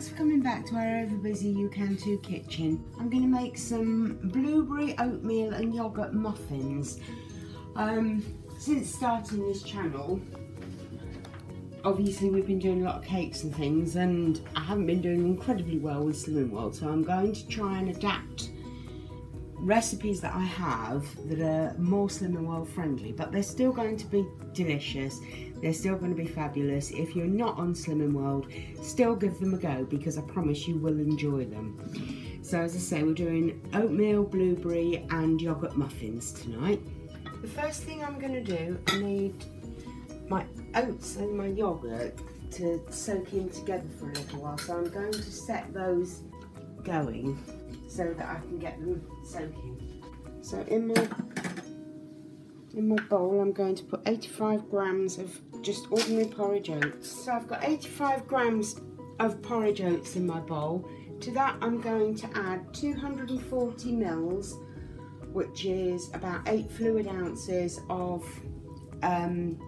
thanks for coming back to our Over Busy You Can Too kitchen. I'm going to make some blueberry oatmeal and yoghurt muffins. Um, since starting this channel, obviously we've been doing a lot of cakes and things and I haven't been doing incredibly well with Slimming World so I'm going to try and adapt recipes that I have that are more Slimming World friendly but they're still going to be delicious they're still going to be fabulous. If you're not on Slimming World still give them a go because I promise you will enjoy them. So as I say we're doing oatmeal blueberry and yogurt muffins tonight. The first thing I'm going to do I need my oats and my yogurt to soak in together for a little while. So I'm going to set those going so that I can get them soaking. So in my in my bowl I'm going to put 85 grams of just ordinary porridge oats. So I've got 85 grams of porridge oats in my bowl. To that I'm going to add 240 mils which is about 8 fluid ounces of um,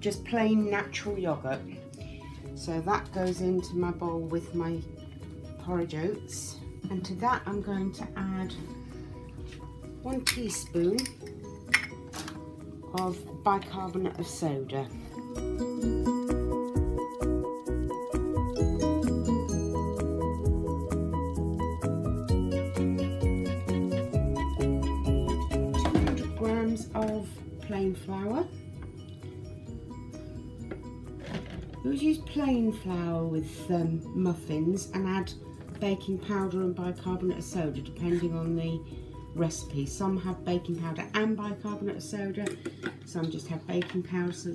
just plain natural yogurt. So that goes into my bowl with my porridge oats and to that I'm going to add one teaspoon of bicarbonate of soda. grams of plain flour. Always use plain flour with um, muffins and add baking powder and bicarbonate of soda depending on the recipe. Some have baking powder and bicarbonate of soda, some just have baking powder, some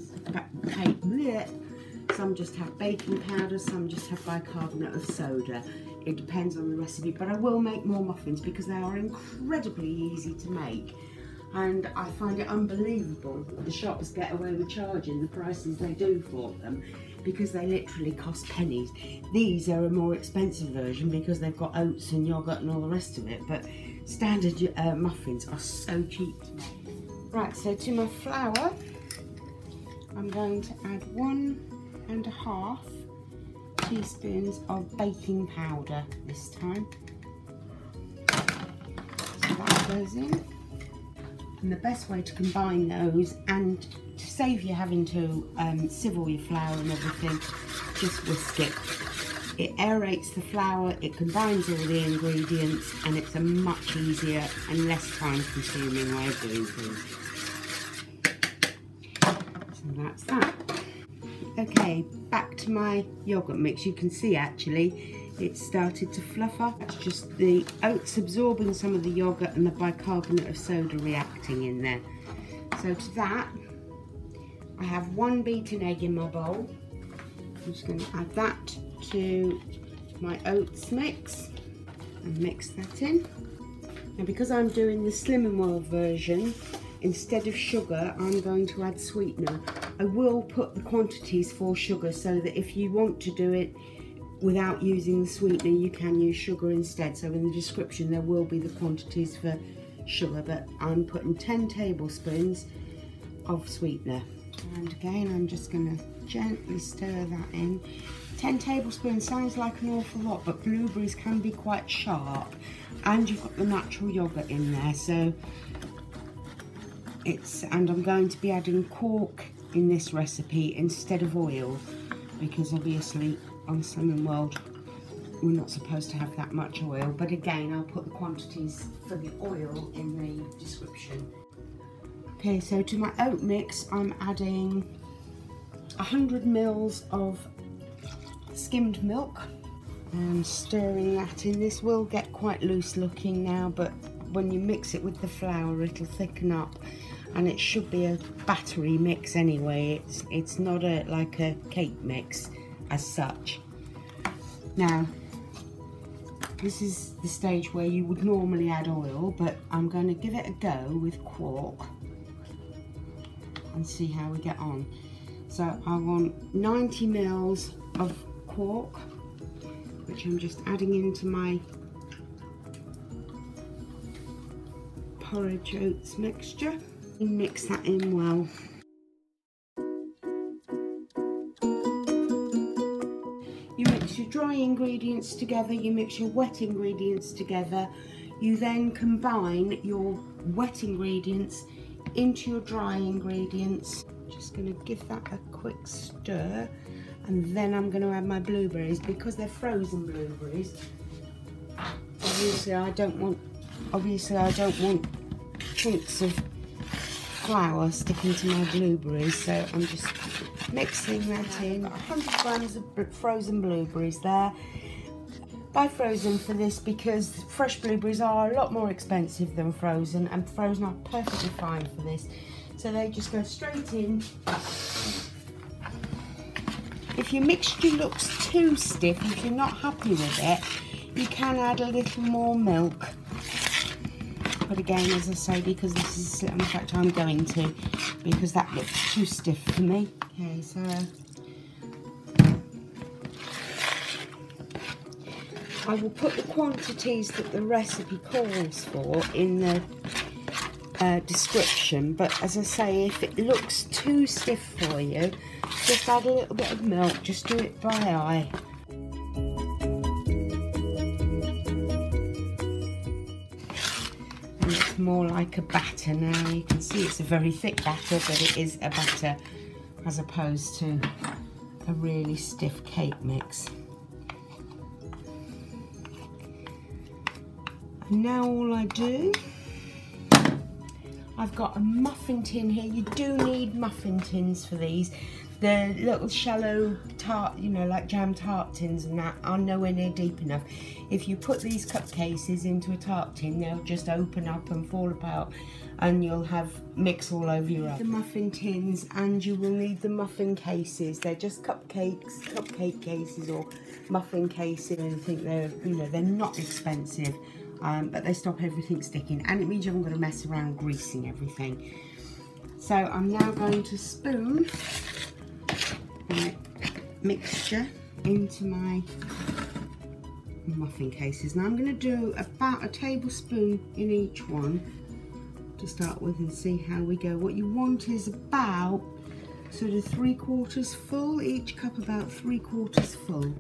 just have baking powder, some just have bicarbonate of soda. It depends on the recipe, but I will make more muffins because they are incredibly easy to make and I find it unbelievable that the shops get away with charging the prices they do for them because they literally cost pennies. These are a more expensive version because they've got oats and yogurt and all the rest of it, but standard uh, muffins are so cheap Right, so to my flour, I'm going to add one and a half teaspoons of baking powder this time. So that goes in. And the best way to combine those and to save you having to um, sieve all your flour and everything, just whisk it. It aerates the flour, it combines all the ingredients and it's a much easier and less time consuming way of doing things. So that's that. Okay, back to my yogurt mix. You can see actually it started to fluff up. It's just the oats absorbing some of the yogurt and the bicarbonate of soda reacting in there. So to that, I have one beaten egg in my bowl. I'm just going to add that to my oats mix and mix that in. And because I'm doing the Slimming World version, instead of sugar, I'm going to add sweetener. I will put the quantities for sugar so that if you want to do it without using the sweetener you can use sugar instead so in the description there will be the quantities for sugar but I'm putting 10 tablespoons of sweetener and again I'm just going to gently stir that in. 10 tablespoons sounds like an awful lot but blueberries can be quite sharp. And you've got the natural yogurt in there so it's and I'm going to be adding quark in this recipe instead of oil because obviously on Slimming World we're not supposed to have that much oil. But again I'll put the quantities for the oil in the description. Okay so to my oat mix I'm adding 100 mils of skimmed milk and stirring that in. This will get quite loose looking now but when you mix it with the flour it'll thicken up and it should be a battery mix anyway it's it's not a like a cake mix as such. Now, this is the stage where you would normally add oil, but I'm going to give it a go with quark and see how we get on. So I want 90 mils of quark, which I'm just adding into my porridge oats mixture. Mix that in well. You mix your dry ingredients together, you mix your wet ingredients together, you then combine your wet ingredients into your dry ingredients. Just gonna give that a quick stir and then I'm gonna add my blueberries because they're frozen blueberries. Obviously I don't want, obviously I don't want chunks of flour sticking to my blueberries so I'm just mixing that in. 100 grams of frozen blueberries there. Buy frozen for this because fresh blueberries are a lot more expensive than frozen and frozen are perfectly fine for this. So they just go straight in. If your mixture looks too stiff, if you're not happy with it, you can add a little more milk. But again, as I say, because this is, in fact, I'm going to, because that looks too stiff for me. Okay, so I will put the quantities that the recipe calls for in the uh, description but as I say if it looks too stiff for you just add a little bit of milk just do it by eye. And it's more like a batter now. You can see it's a very thick batter but it is a batter as opposed to a really stiff cake mix now all I do I've got a muffin tin here. You do need muffin tins for these. The little shallow tart, you know, like jam tart tins and that are nowhere near deep enough. If you put these cup cases into a tart tin, they'll just open up and fall apart and you'll have mix all over your oven. The muffin tins and you will need the muffin cases. They're just cupcakes, cupcake cases or muffin cases. I think they're, you know, they're not expensive um, but they stop everything sticking and it means you haven't got to mess around greasing everything. So I'm now going to spoon my mixture into my muffin cases. Now I'm going to do about a tablespoon in each one to start with and see how we go. What you want is about sort of three quarters full, each cup about three quarters full.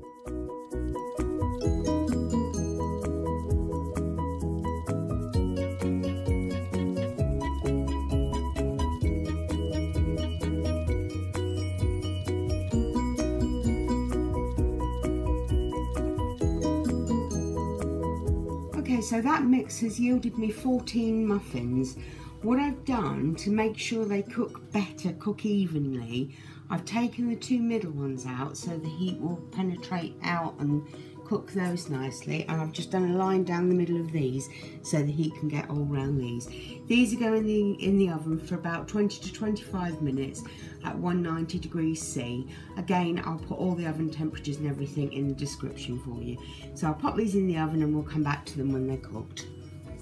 So that mix has yielded me 14 muffins. What I've done to make sure they cook better, cook evenly, I've taken the two middle ones out so the heat will penetrate out and cook those nicely and I've just done a line down the middle of these so the heat can get all around these. These are going in the, in the oven for about 20 to 25 minutes at 190 degrees C. Again, I'll put all the oven temperatures and everything in the description for you. So I'll pop these in the oven and we'll come back to them when they're cooked.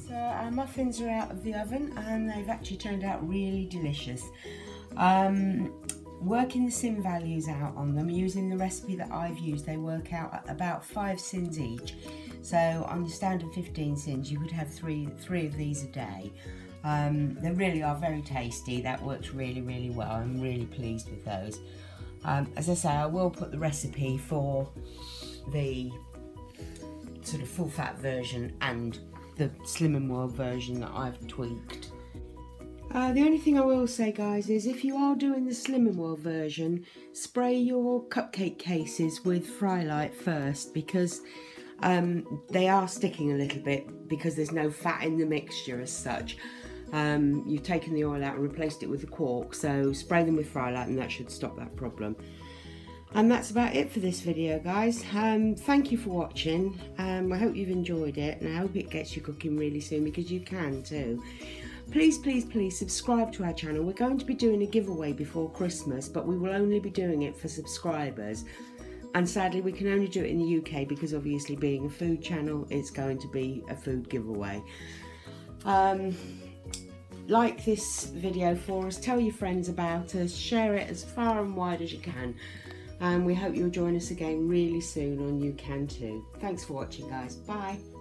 So our muffins are out of the oven and they've actually turned out really delicious. Um, working the syn values out on them using the recipe that I've used they work out at about five syns each. So on your standard 15 syns you could have three three of these a day. Um, they really are very tasty. That works really really well. I'm really pleased with those. Um, as I say I will put the recipe for the sort of full fat version and the Slimming World version that I've tweaked uh, the only thing I will say guys is if you are doing the Slimming World version, spray your cupcake cases with Frylight first because um, they are sticking a little bit because there's no fat in the mixture as such. Um, you've taken the oil out and replaced it with the quark, so spray them with Frylight and that should stop that problem. And that's about it for this video guys. Um, thank you for watching. Um, I hope you've enjoyed it and I hope it gets you cooking really soon because you can too please please please subscribe to our channel. We're going to be doing a giveaway before christmas but we will only be doing it for subscribers. And sadly we can only do it in the uk because obviously being a food channel it's going to be a food giveaway. Um, like this video for us tell your friends about us share it as far and wide as you can. And we hope you'll join us again really soon on you can too. Thanks for watching guys. Bye